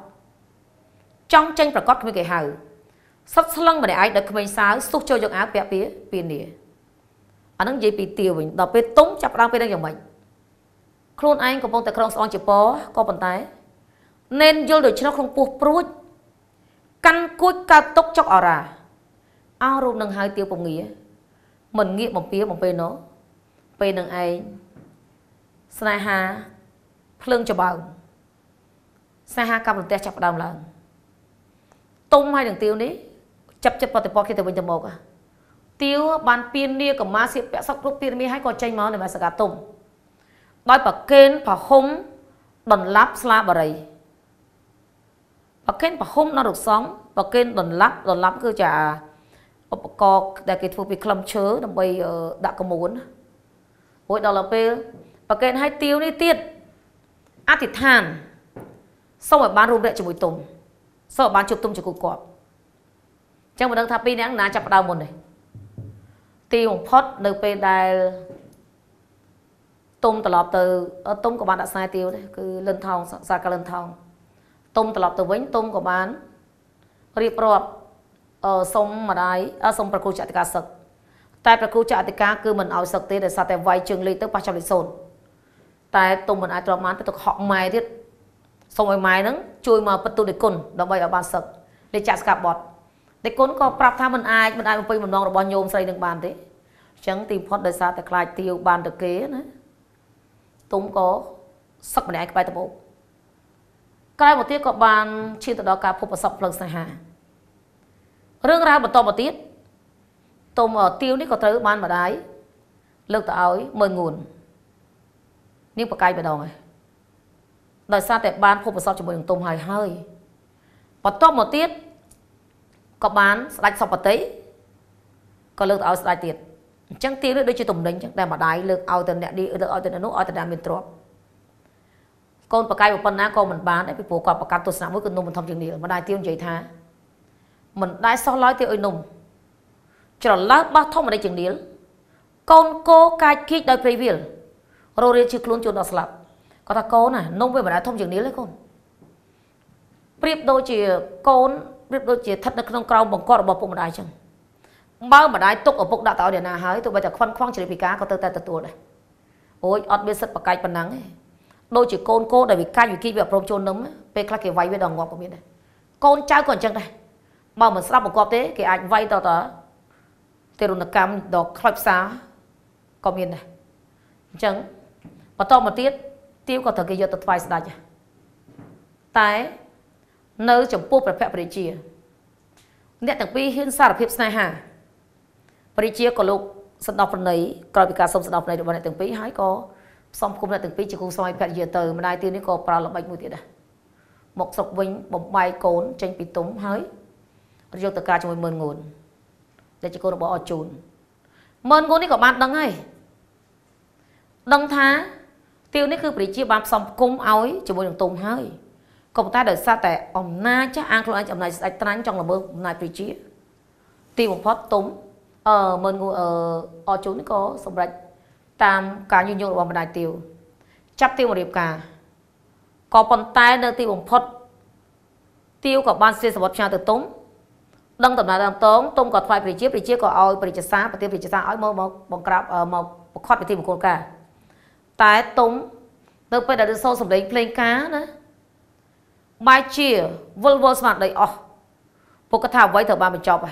ចង់ចេញប្រកាសគ្មានគេហៅ សុតស្លឹងម្នាក់ឯងដោយក្មេងសើស្ទុះចូលយកអាវពាក់ពីពីនីអាហ្នឹងនិយាយពីទាវវិញដល់ពេលទុំចាប់ដើមពេលហ្នឹងយ៉ាងម៉េចខ្លួនឯងកំពុងតែក្រងស្អងជាពក៏ប៉ុន្តែនេនយល់ដូច្នោះក្នុងពោះព្រួចកាន់គួចកើតទុកចុកអរ៉ាអោរូបនឹងហើយទាវពងាមិនងាកបំពៀបំពេណោពេលនឹងឯងស្នេហាភ្លើងច្បើងស្នេហាកម្មរន្ទះចាប់ដើមឡើងទុំហើយនឹងទាវនេះ ចាប់ចិត្តប្រតិពលគេទៅវិញទៅមកទាវបានពៀននីកម្មាសៀកពាក់សក់គ្រប់ពីរមីហើយក៏ចេញមកនៅមសកាទុំដោយប្រកេនប្រហុំដន្លាប់ស្លាបរីប្រកេនប្រហុំនៅរុកសងប្រកេនដន្លាប់ដន្លាប់គឺជាឧបករណ៍ដែលគេធ្វើពីក្លឹមឈើដើម្បីដាក់កមួនរួចដល់ពេលប្រកេនឲ្យទាវនេះទៀតអធិដ្ឋានសូមឲ្យបានរួមរយៈជាមួយទុំសូមឲ្យបានជួបទុំជាគូគាត់ ចឹងមិនដឹងថាពីរនាក់ណាចាប់ផ្ដើមមុនទេទីបំផុតនៅពេលដែលទុំត្រឡប់ទៅទុំក៏បានដាក់ខ្សែទាវដែរគឺលិនថោងសាកលិនថោងទុំត្រឡប់ទៅវិញទុំក៏បានរៀបរាប់អឺសុំម្ដាយសុំប្រគូចតិកាសឹកតែប្រគូចតិកាគឺមិនឲ្យសឹកទេដោយសារតែវាយជើងលេខទៅប៉ះចាប់លេខ0តែទុំមិនអាចទ្រាំបានទៅហក់ម៉ែទៀតសុំឲ្យម៉ែហ្នឹងជួយមកបិទទូនិគុណដើម្បីឲ្យបានសឹកលេខចាក់ស្កាប់បត់ តែគុណក៏ប្រាប់ថាមិនអាចមិនអាចបំពេញបំណងរបស់ញោមស្រីនឹងបានទេអញ្ចឹងទីផុតដោយសារតែខ្លាចទាវបានទៅគេណាទុំក៏សឹកម្នាក់ឯងក្បែរតបោកក្រោយមកទៀតក៏បានឈានទៅដល់ការភពប្រសពផ្លូវស្នេហារឿងរ៉ាវបន្តមកទៀតទុំទាវនេះក៏ត្រូវបានម្ដាយលើកទៅឲ្យមើលងួននាងប្រកាយម្ដងហើយដោយសារតែបានភពប្រសពជាមួយនឹងទុំហើយហើយបន្ទាប់មកទៀត ក៏បានស្ដេចសពតិក៏លើកទៅឲ្យស្ដេចទៀតអញ្ចឹងទាវនេះដូចជាទំនិញអញ្ចឹងតែម្ដាយលើកឲ្យទៅអ្នកនេះលើកឲ្យទៅអ្នកនោះឲ្យទៅអ្នកមានទ្រព្យកូនបកាយប៉ុណ្ណាក៏មិនបានដែរពីព្រោះគាត់ប្រកាសទស្សនៈមួយគឺនំមិនធំជាងនេះម្ដាយទាវនិយាយថាមិនដែរសោះឡើយទាវឲ្យនំច្រឡើបោះធំម្ដេចជាងនេះកូនគោកាចគៀចដោយព្រៃវាលរោរៀនជឿខ្លួនជួនដល់ស្លាប់គាត់ថាកូនណានំវាមិនដែរធំជាងនេះទេកូនប្រៀបដូចជាកូនប្រៀបដូចជាស្ថិតនៅក្នុងក្រោមបង្គាប់របស់ពុកម្ដាយចឹងបើម្ដាយទុកឪពុកដាក់ទៅឲ្យអ្នកណាហើយទោះបីតែខ្វាន់ខ្វងជ្រាបពីការក៏ទៅតែទទួលដែរអូយអត់មានសិទ្ធិបកាច់ប៉ុណ្ណឹងទេដូចជាកូនកូនដែលវាកាច់វាគីវាអព្រមចូលនឹមពេលខ្លះគេវាយវាដល់ងាប់ក៏មានដែរកូនចៅក៏អញ្ចឹងដែរបើមិនស្ដាប់បង្គាប់ទេគេអាចវាយតតទិរណកម្មដល់ខ្លោចផ្សារក៏មានដែរអញ្ចឹងបន្តមកទៀតទាវក៏ត្រូវគេយកទៅថ្វាយស្ដេចតែ នៅចំពោះព្រះភក្ត្រព្រះជា អ្នកទាំងពីរហ៊ានសារភាពស្នេហាព្រះជាក៏លោកសន្តោប្រណីក្រោយពីការសុំសន្តោប្រណីរបស់អ្នកទាំងពីរហើយក៏ផ្សំគុំអ្នកទាំងពីរជាគូស្វាមីភរិយាទៅម្ដាយទៀតនេះក៏ប្រើល្បិចមួយទៀតដែរមកស្រុកវិញបំបាយកូនចេញពីទុំហើយយកទៅការជាមួយមើលងួនដែលជាកូនរបស់អជូនមើលងួននេះក៏បានដឹងហើយដឹងថាទាវនេះគឺព្រះជាបានផ្សំគុំឲ្យជាមួយនឹងទុំហើយ ក៏ប៉ុន្តែដោយសារតែអំណាចចាស់អាងខ្លួនឯងអំណាចស្ដេចត្រាញ់ចង់ល្មើសអំណាចព្រះជា ទីបំផុតទុំអឺមើលងួអឺអជូននេះក៏សម្រេចតាមការញុះញង់របស់ម្ដាយទាវចាប់ទាវមករៀបការក៏ប៉ុន្តែនៅទីបំផុតទាវក៏បានសេសវត្តផ្ញើទៅទុំដឹងដំណើរដើមតងទុំក៏ថ្វាយព្រះជាព្រះជាក៏ឲ្យព្រះជាសាប្រទានព្រះជាសាឲ្យមកមកបង្ក្រាបមកប្រខត់ពិធីមង្គលការតែទុំនៅពេលដែលសូរសម្លេងភ្លេងការណា បាយជាវល់វល់ស្មារតីអស់ពុកថាអ្វីត្រូវបានបញ្ចប់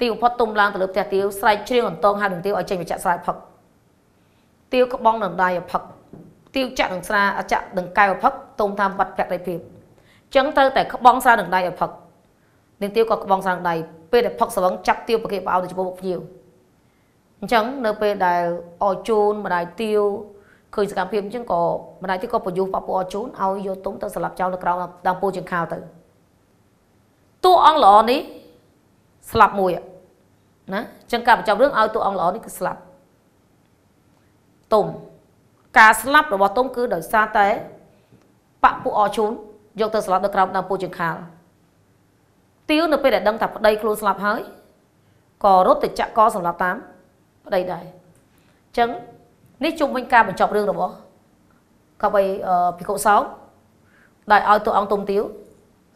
ទីបំផុតទុំឡើងទៅលើផ្ទះទាវស្រែកច្រៀងអន្តងហៅនឹងទាវឲ្យចេញមកចាក់ស្រែផឹកទាវក្បងនឹងដៃអផឹកទាវចាក់នឹងស្រាចាក់នឹងកែវអផឹកទុំតាមបាត់ភក្តីភាពចឹងត្រូវតែក្បងស្រានឹងដៃអផឹកនាងទាវក៏ក្បងស្រានឹងដៃពេលដែលផឹកស្វឹងចាប់ទាវប្រគេបោទៅចំពោះមុខភ្ញៀវអញ្ចឹងនៅពេលដែលអជូនម្ដាយទាវ ឃើញសកម្មភាពអញ្ចឹងក៏ម្ដាយទីក៏បញ្យុះប៉ពូអជូនឲ្យយកទុំទៅសម្លាប់ចោលនៅក្រោមដើមពោជាងខាវទៅតួអង្គល្អនេះស្លាប់មួយណាអញ្ចឹងការបញ្ចប់រឿងឲ្យតួអង្គល្អនេះគឺស្លាប់ទុំការស្លាប់របស់ទុំគឺដោយសារតែបពុអជូនយកទៅស្លាប់នៅក្រោមដើមពោជាងខាវទៀវនៅពេលដែលដឹងថាប្តីខ្លួនស្លាប់ហើយក៏រត់ទៅចាក់កសម្រាប់តាមប្តីដែរអញ្ចឹង នេះជុំវិញការបញ្ចប់រឿងរបស់កបៃភិក្ខុសោកដែលឲ្យតួអង្គទុំទាវ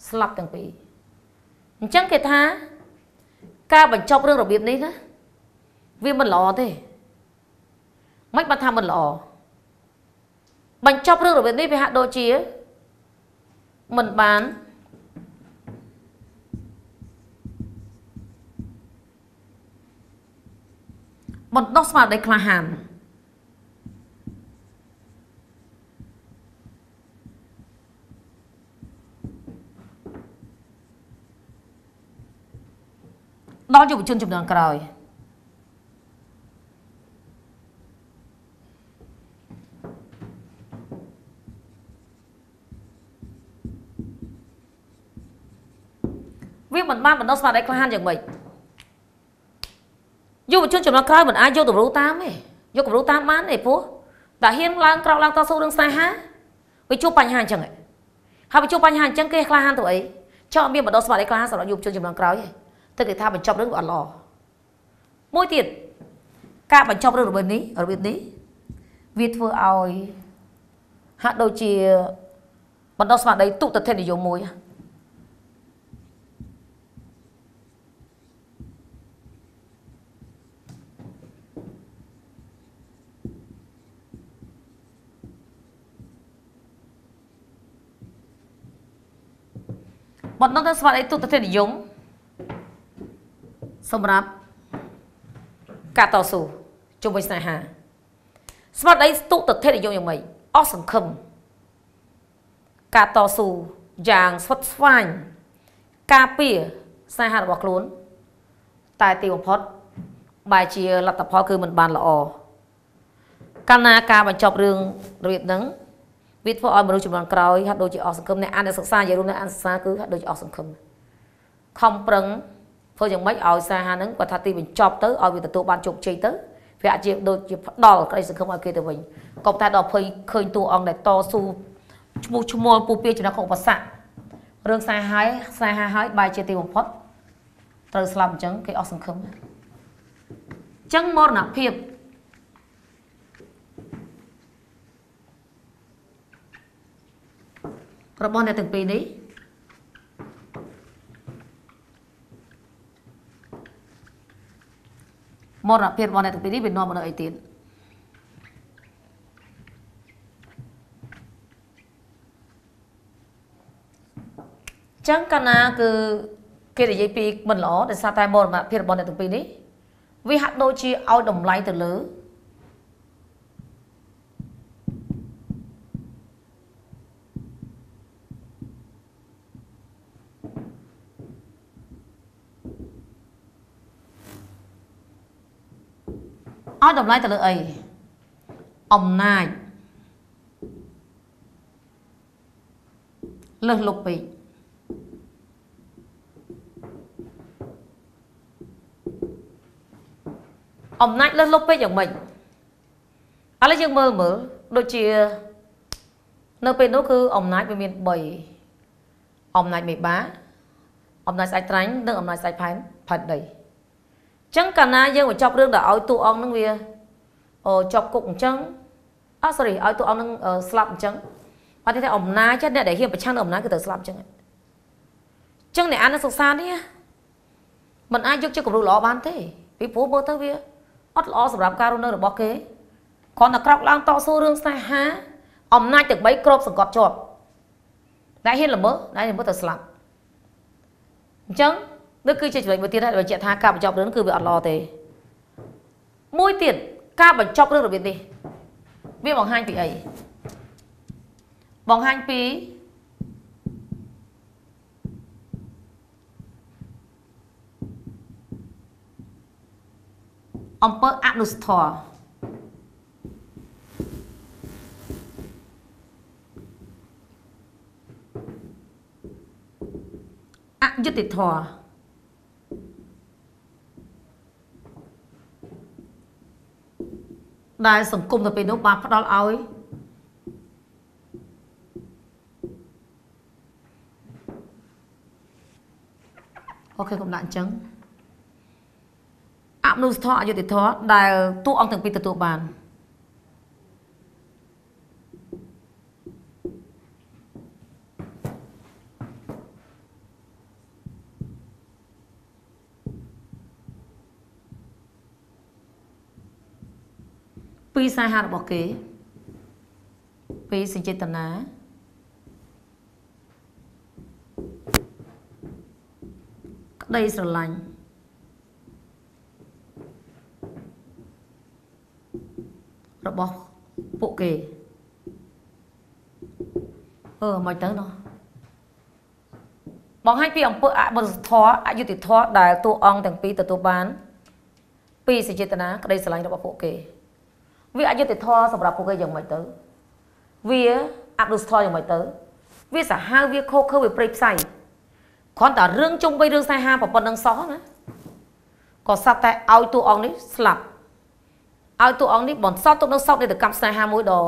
ស្លាប់ទាំងពីរអញ្ចឹងគេថា ការបញ្ចប់រឿងរបៀបនេះណាវាមិនល្អទេមិនបានថាមិនល្អបញ្ចប់រឿងរបៀបនេះវាហាក់ដូចជាមិនបានបណ្ដោះស្មារតីក្លាហាន ដល់យុវជនចំនួនក្រោយវាមិនបានបណ្ដោះស្មារតីក្លាហានយ៉ាងម៉េចយុវជនចំនួនក្រោយមិនអាចយកទម្រង់តាមទេយកគំរូតាមបានទេព្រោះតែហ៊ានឡើងក្រោកឡើងតស៊ូរឿងស្នេហាវាជួបបញ្ហាអញ្ចឹងហើយវាជួបបញ្ហាអញ្ចឹងគេក្លាហានទៅអីចង់មានបណ្ដោះស្មារតីក្លាហានសម្រាប់យុវជនចំនួនក្រោយទេ ទឹកគេថាបញ្ចប់រឿងវាអត់ល្អមួយទៀតការបញ្ចប់រឿងរបៀបនេះរបៀបនេះវាធ្វើឲ្យហាក់ដូចជាបណ្ដោះស្មារតីទុតិធិនិយមមួយបណ្ដោះស្មារតីទុតិធិនិយម សម្រាប់ការតស៊ូជុំវិញស្នេហាស្មារតីស្ទុតធិនិយមយ៉ាងម៉េចអស់សង្ឃឹមការតស៊ូយ៉ាងស្វិតស្វាញការពារស្នេហារបស់ខ្លួន តែទីបំផុតបែរជាលទ្ធផលគឺមិនបានល្អកាលណាការបញ្ចប់រឿងរបៀបហ្នឹងវាធ្វើឲ្យមនុស្សចំនួនក្រោយហាក់ដូចជាអស់សង្ឃឹមអ្នកអានអ្នកសិក្សានិយាយរួមអ្នកអានសិក្សាគឺហាក់ដូចជាអស់សង្ឃឹមខំប្រឹង ធ្វើយ៉ាងម៉េចឲ្យសារហាហ្នឹងគាត់ថាទីបញ្ចប់ទៅឲ្យវាទទួលបានជោគជ័យទៅវាអាចជាដូចជាផ្ដល់ក្តីសង្ឃឹមឲ្យគេទៅវិញក៏តែដល់ភ័យឃើញតួអង្គដែលតស៊ូឈ្មោះឈ្មោះពូពាចំណុចឧបសគ្គរឿងខ្សែហើយខ្សែហាហើយបែរជាទីបំផុតត្រូវស្លាប់អញ្ចឹងគេអស់សង្ឃឹមអញ្ចឹងមរណភាពរបស់អ្នកទាំងពីរនេះ មរណភាពរបស់អ្នកទាំងពីរនេះវានាំមកនៅអីទៀតចឹងកាលណាគឺគេនិយាយពីមិនល្អដោយសារតែមរណភាពរបស់អ្នកទាំងពីរនេះវាហាក់ដូចជាឲ្យតម្លៃទៅលើ ឲ្យតម្លៃទៅលើអីអំណាចលើសលប់ពេកអំណាចលើសលប់ពេកយ៉ាងម៉េចឥឡូវយើងមើលមើលដូចជា នៅពេលនោះគឺអំណាចវាមាន3អំណាចមេបាអំណាចស្ដេចត្រាញ់និងអំណាចស្ដេចផែនផែនដី ចឹងកាលណាយើងបញ្ចប់រឿងដល់ឲ្យតួអង្គនឹងវាអូជាប់គុកអញ្ចឹងអត់ sorry ឲ្យតួអង្គនឹងស្លាប់អញ្ចឹងអត់ទេអំណាចអ្នកដែលហ៊ានប្រឆាំងនឹងអំណាចគឺត្រូវស្លាប់អញ្ចឹងអញ្ចឹងអ្នកអានសិក្សានេះมันអាចយកជាគំរូល្អបានទេពីព្រោះមើលទៅវាអត់ល្អសម្រាប់ការរស់នៅរបស់គេគ្រាន់តែក្រោកឡើងតស៊ូរឿងស្នេហាអំណាចទាំង3គ្របសង្កត់ជាប់តែហ៊ានល្មើសតែល្មើសទៅស្លាប់អញ្ចឹង នេះគឺជាចំណុចមួយទៀតដែលបញ្ជាក់ថាការបញ្ចប់រឿងគឺវាអត់ល្អទេមួយទៀតការបញ្ចប់រឿងរបៀបនេះវាបង្ហាញពីអីបង្ហាញពីអំពើអនុស្ធរអយុត្តិធម៌ ដែលសង្គមទៅពេលនោះបានផ្ដល់ឲ្យអូខេកុំដាក់អញ្ចឹងអមនុស្សធម៌អយុត្តិធម៌ដែលតួអង្គទាំងពីរទទួលបាន ស្នេហារបស់គេពីសេចក្តីណាក្តីស្រឡាញ់របស់ពួកគេអឺមិនទៅណោះបង្ហាញពីអំពើអបិសធរអយុត្តិធម៌ដែលតួអង្គទាំងពីរទទួលបាន ពីសេចក្តីណាក្តីស្រឡាញ់របស់ពួកគេ វាអយុត្តិធម៌សម្រាប់ពួកគេយ៉ាងម៉េចទៅវាអនុស្ធរយ៉ាងម៉េចទៅវាសាហាវវាខោខើវាព្រៃផ្សៃគ្រាន់តែរឿងជុំវិញរឿងស្នេហាប្រប៉ុណ្្នឹងសោះណាក៏សត្វតែឲ្យតួអង្គនេះស្លាប់ឲ្យតួអង្គនេះបន្សល់ទុកនៅសោកនាដកម្មស្នេហាមួយដ៏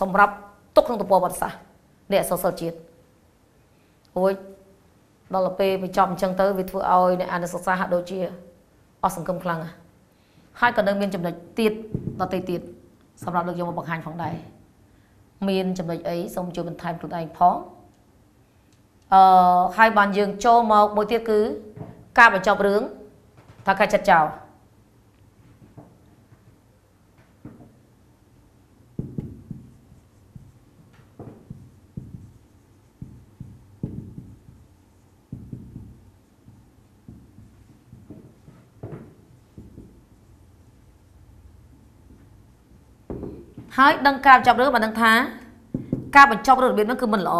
សម្រាប់ទុកក្នុងទំព័រវត្តសាស្ត្រនៃអសរសិលជាតិអូយដល់ទៅពេលបញ្ចប់អញ្ចឹងទៅវាធ្វើឲ្យអ្នកអានសិក្សាហាក់ដូចជាអស់សង្ឃឹមខ្លាំងហើយក៏នៅមានចំណុចទៀតដទៃទៀត សម្រាប់លើកយកមកបង្ហាញផងដែរមានចំណុចអីសូមជួយបន្ថែមខ្លួនឯងផងអឺហើយបានយើងចូលមកមួយទៀតគឺ ការបញ្ចប់រឿងថាការចាត់ចោល ហើយដឹងការបញ្ចប់រឿងបានដឹងថាការបញ្ចប់រឿងរបៀបហ្នឹងគឺមិនល្អ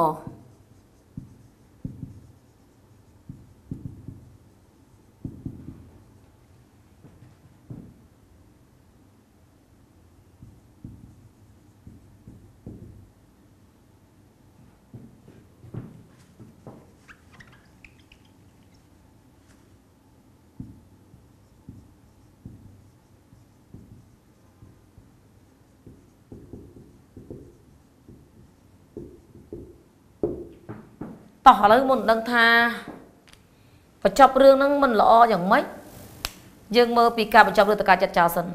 តោះឥឡូវមុនដឹងថាបញ្ចប់រឿងហ្នឹងមិនល្អយ៉ាងម៉េចយើងមើលពីការបញ្ចប់រឿងតការចិត្តចោលសិន